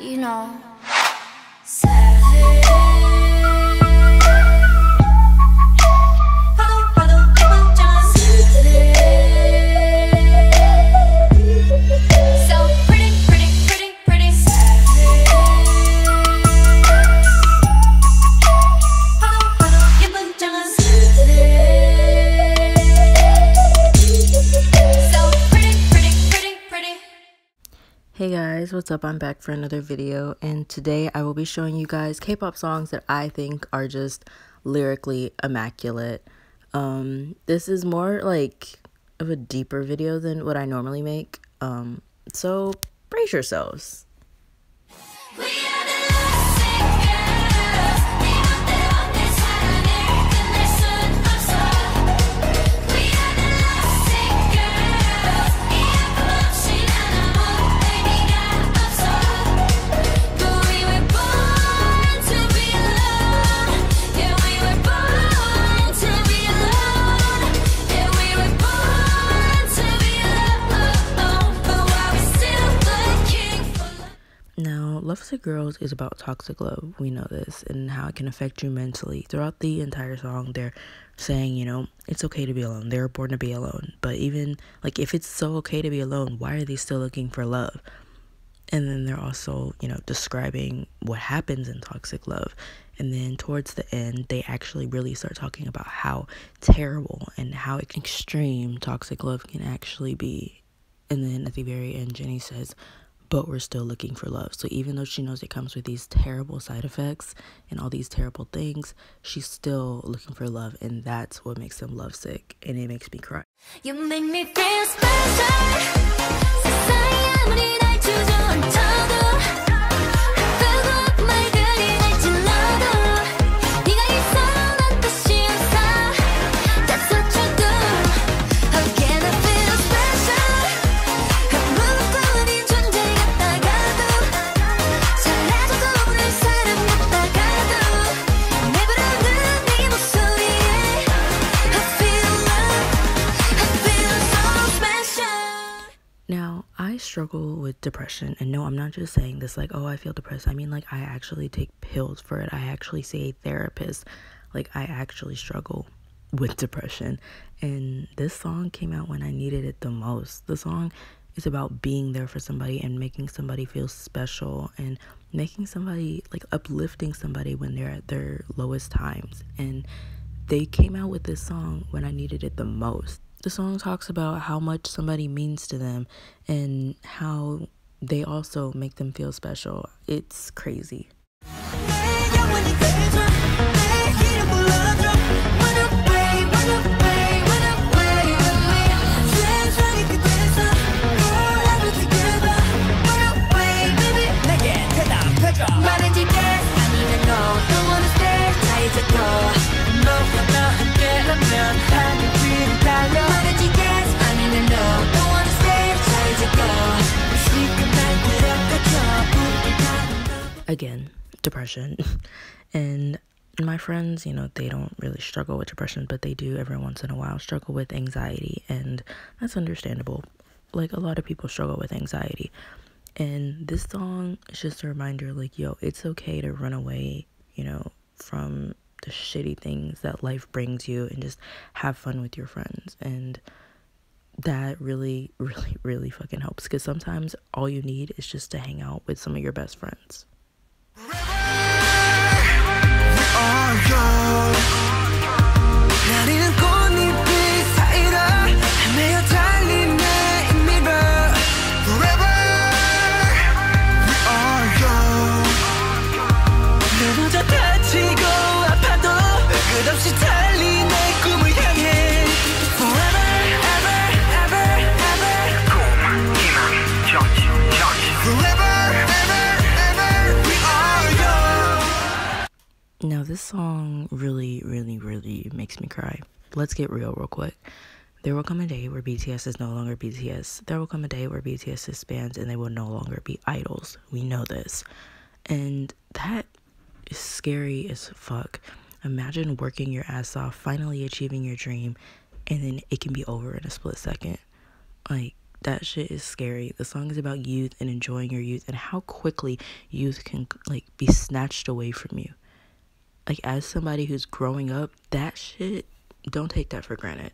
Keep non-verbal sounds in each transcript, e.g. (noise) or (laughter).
you know. So guys, what's up? I'm back for another video, and today I will be showing you guys K-pop songs that I think are just lyrically immaculate. Um, this is more like of a deeper video than what I normally make. Um, so brace yourselves. Sick Girls is about toxic love. We know this and how it can affect you mentally. Throughout the entire song, they're saying, you know, it's okay to be alone. They're born to be alone. But even, like, if it's so okay to be alone, why are they still looking for love? And then they're also, you know, describing what happens in toxic love. And then towards the end, they actually really start talking about how terrible and how extreme toxic love can actually be. And then at the very end, Jennie says, but we're still looking for love. So even though she knows it comes with these terrible side effects and all these terrible things, she's still looking for love. And that's what makes them lovesick. And it makes me cry. You make me feel special. 세 struggle with depression. And no, I'm not just saying this like, oh, I feel depressed. I mean, like, I actually take pills for it. I actually see a therapist. Like, I actually struggle with depression. And this song came out when I needed it the most. The song is about being there for somebody and making somebody feel special and making somebody, like, uplifting somebody when they're at their lowest times. And they came out with this song when I needed it the most. The song talks about how much somebody means to them and how they also make them feel special. It's crazy. Depression. (laughs) and my friends, you know, they don't really struggle with depression, but they do every once in a while struggle with anxiety. And that's understandable. Like, a lot of people struggle with anxiety. And this song is just a reminder like, yo, it's okay to run away, you know, from the shitty things that life brings you and just have fun with your friends. And that really, (laughs) really, really fucking helps because sometimes all you need is just to hang out with some of your best friends are gone this song really, really, really makes me cry. Let's get real, real quick. There will come a day where BTS is no longer BTS. There will come a day where BTS disbands and they will no longer be idols. We know this. And that is scary as fuck. Imagine working your ass off, finally achieving your dream, and then it can be over in a split second. Like, that shit is scary. The song is about youth and enjoying your youth and how quickly youth can like be snatched away from you. Like as somebody who's growing up, that shit don't take that for granted.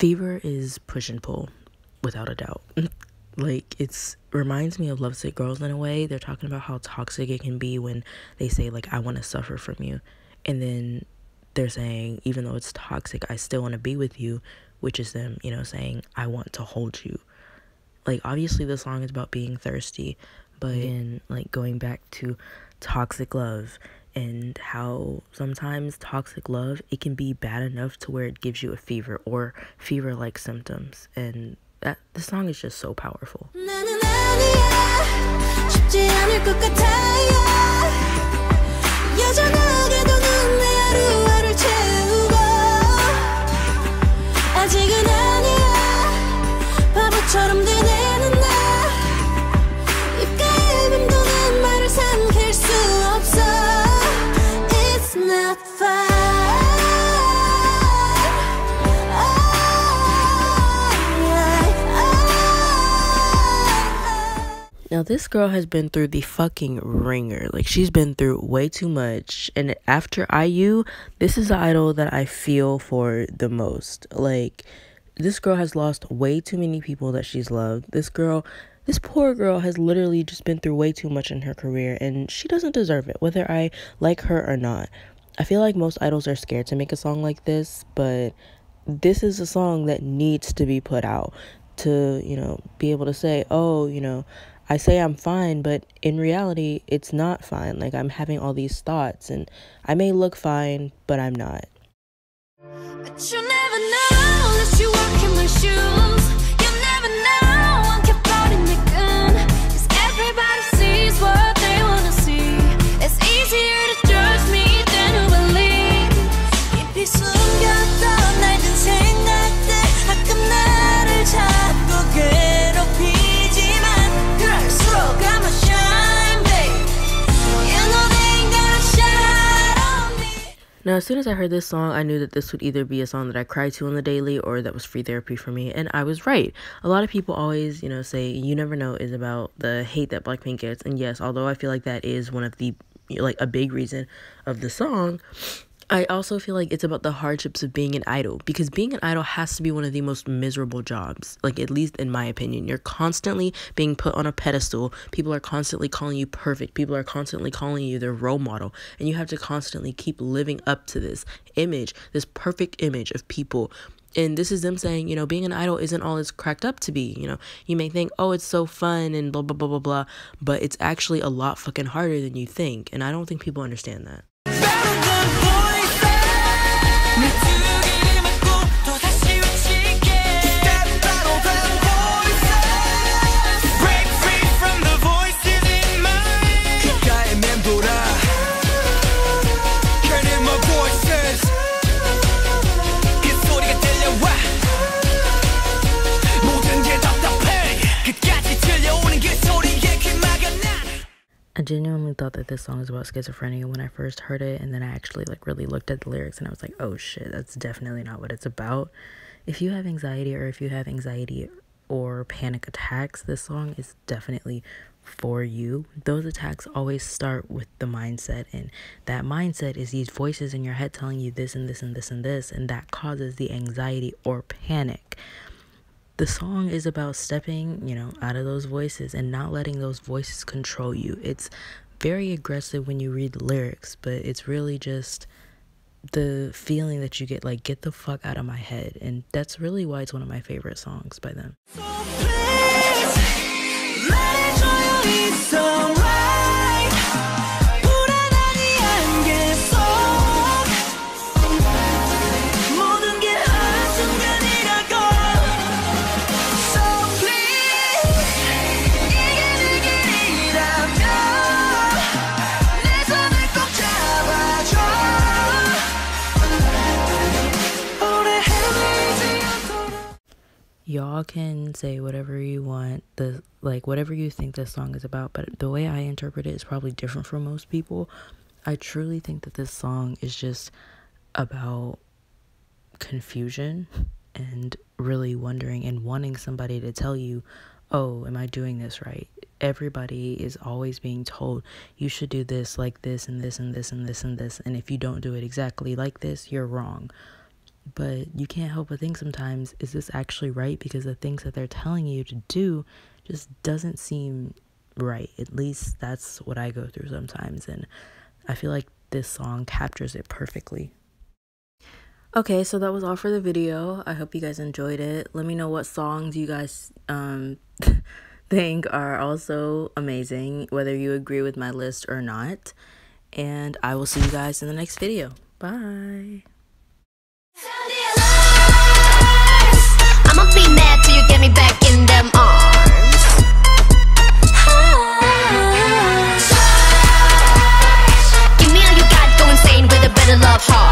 Fever is push and pull, without a doubt. (laughs) like it's reminds me of Lovesick Girls in a way. They're talking about how toxic it can be when they say like I want to suffer from you, and then they're saying even though it's toxic, I still want to be with you, which is them, you know, saying I want to hold you. Like obviously the song is about being thirsty, but in like going back to toxic love and how sometimes toxic love it can be bad enough to where it gives you a fever or fever like symptoms and that the song is just so powerful. 나는 아니 Now this girl has been through the fucking ringer. Like she's been through way too much. And after IU, this is the idol that I feel for the most. Like this girl has lost way too many people that she's loved. This girl this poor girl has literally just been through way too much in her career and she doesn't deserve it whether I like her or not. I feel like most idols are scared to make a song like this, but this is a song that needs to be put out to, you know, be able to say, "Oh, you know, I say I'm fine, but in reality, it's not fine. Like I'm having all these thoughts and I may look fine, but I'm not." But soon as I heard this song, I knew that this would either be a song that I cried to on the daily or that was free therapy for me, and I was right. A lot of people always, you know, say "You Never Know" is about the hate that Blackpink gets, and yes, although I feel like that is one of the like a big reason of the song. I also feel like it's about the hardships of being an idol because being an idol has to be one of the most miserable jobs. Like, at least in my opinion, you're constantly being put on a pedestal. People are constantly calling you perfect. People are constantly calling you their role model. And you have to constantly keep living up to this image, this perfect image of people. And this is them saying, you know, being an idol isn't all it's cracked up to be. You know, you may think, oh, it's so fun and blah, blah, blah, blah, blah. But it's actually a lot fucking harder than you think. And I don't think people understand that. Genuinely thought that this song was about schizophrenia when I first heard it, and then I actually like really looked at the lyrics and I was like, oh shit, that's definitely not what it's about. If you have anxiety or if you have anxiety or panic attacks, this song is definitely for you. Those attacks always start with the mindset, and that mindset is these voices in your head telling you this and this and this and this, and that causes the anxiety or panic the song is about stepping, you know, out of those voices and not letting those voices control you. It's very aggressive when you read the lyrics, but it's really just the feeling that you get like get the fuck out of my head and that's really why it's one of my favorite songs by them. Y'all can say whatever you want the like whatever you think this song is about but the way i interpret it is probably different from most people. I truly think that this song is just about confusion and really wondering and wanting somebody to tell you oh am i doing this right? Everybody is always being told you should do this like this and this and this and this and this and if you don't do it exactly like this you're wrong but you can't help but think sometimes is this actually right? Because the things that they're telling you to do just doesn't seem right. At least that's what i go through sometimes and i feel like this song captures it perfectly. Okay so that was all for the video. I hope you guys enjoyed it. Let me know what songs you guys um (laughs) think are also amazing whether you agree with my list or not. And i will see you guys in the next video. Bye I'ma be mad you get me back in them arms. Give me all you got, go insane with a better love heart.